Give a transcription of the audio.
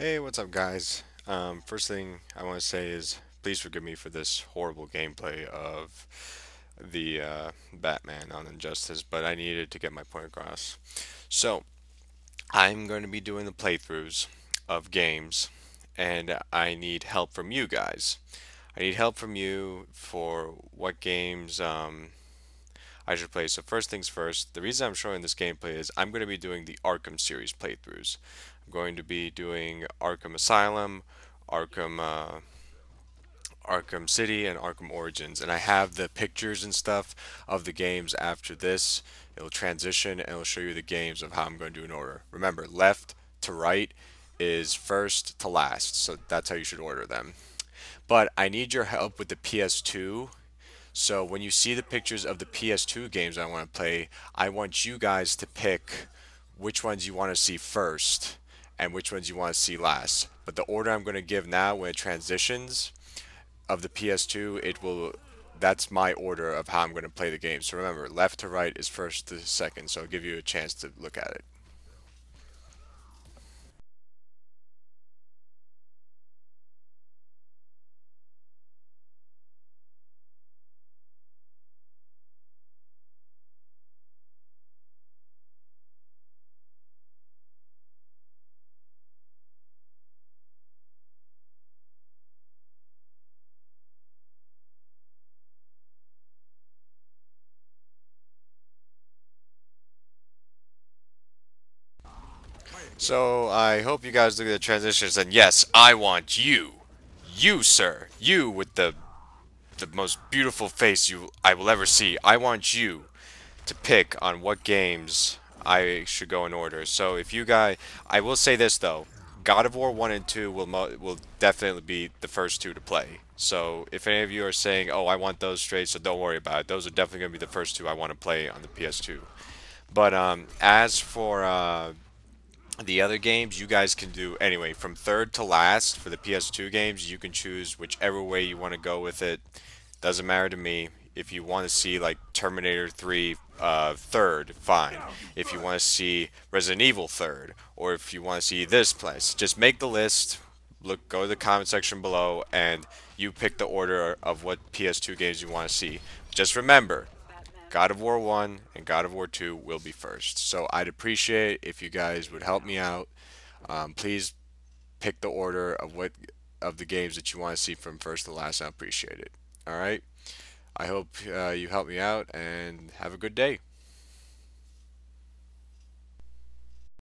Hey, what's up, guys? Um, first thing I want to say is please forgive me for this horrible gameplay of the uh, Batman on Injustice, but I needed to get my point across. So, I'm going to be doing the playthroughs of games, and I need help from you guys. I need help from you for what games um, I should play. So, first things first, the reason I'm showing this gameplay is I'm going to be doing the Arkham series playthroughs. I'm going to be doing Arkham Asylum, Arkham uh, Arkham City, and Arkham Origins, and I have the pictures and stuff of the games after this. It'll transition and it'll show you the games of how I'm going to do in order. Remember, left to right is first to last, so that's how you should order them. But I need your help with the PS2 so when you see the pictures of the PS2 games I want to play, I want you guys to pick which ones you want to see first and which ones you want to see last. But the order I'm going to give now when it transitions of the PS2, it will that's my order of how I'm going to play the game. So remember, left to right is first to second, so I'll give you a chance to look at it. So I hope you guys look at the transitions and yes, I want you. You, sir. You with the the most beautiful face you I will ever see. I want you to pick on what games I should go in order. So if you guys, I will say this though, God of War 1 and 2 will will definitely be the first two to play. So if any of you are saying, "Oh, I want those straight," so don't worry about it. Those are definitely going to be the first two I want to play on the PS2. But um, as for uh, the other games, you guys can do anyway from third to last for the PS2 games. You can choose whichever way you want to go with it. Doesn't matter to me. If you want to see like Terminator 3 uh, third, fine. If you want to see Resident Evil third, or if you want to see this place, just make the list. Look, go to the comment section below, and you pick the order of what PS2 games you want to see. Just remember, God of War 1 and God of War 2 will be first. So I'd appreciate if you guys would help me out. Um, please pick the order of what of the games that you want to see from first to last. I appreciate it. All right. I hope uh, you help me out and have a good day.